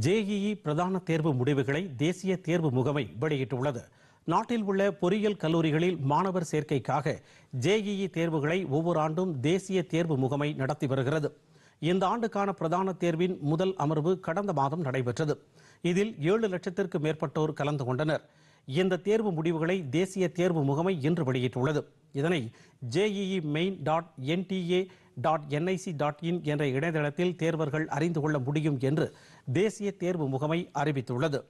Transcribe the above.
JEE பிரதான தேர்வு முடிவுகளை தேசிய தேர்வு முகமை வெளியிட்டுள்ளது. நாட்டில் உள்ள பொறியியல் கல்லூரிகளில் மாணவர் சேர்க்கைக்காக ஜேஇஇ தேர்வுகளை ஒவ்வொரு ஆண்டும் தேசிய தேர்வு முகமை நடத்தி வருகிறது. இந்த ஆண்டுக்கான பிரதான தேர்வின் முதல் அமர்வு கடந்த மாதம் நடைபெற்றது. இதில் ஏழு லட்சத்திற்கு மேற்பட்டோர் கலந்து கொண்டனர். இந்த தேர்வு முடிவுகளை தேசிய தேர்வு முகமை இன்று வெளியிட்டுள்ளது. இதனை JEE main dot NTA dot NIC dot in என்ற இணையதளத்தில் தேர்வர்கள் அறிந்து கொள்ள முடியும் என்று தேசிய தேர்வு முகமை அறிவித்துள்ளது.